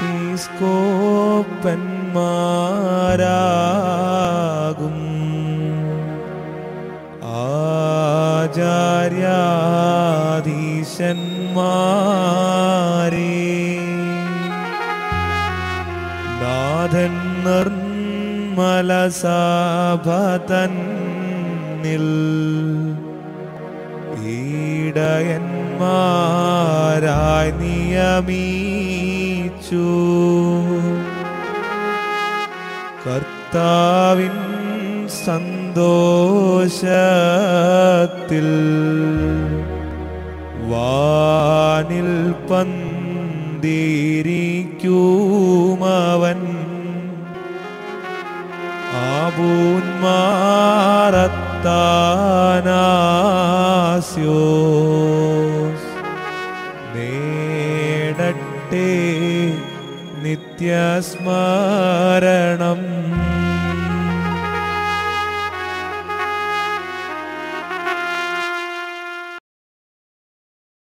എപ്പിസ്കോപ്പന്മാരാകും ആചാര്യാധീശന്മാരേ. നാഥൻ നിർമ്മല സഭതന്നിൽ ഈടയന്മാരായി നിയമിച്ചു? കർത്താവിൻ സന്തോഷത്തിൽ വാനിൽ പന്തിരിക്കുമവൻ. ആബൂന്മാരത്താനാസ്യോസ് നേടട്ടെ നിത്യസ്മരണം.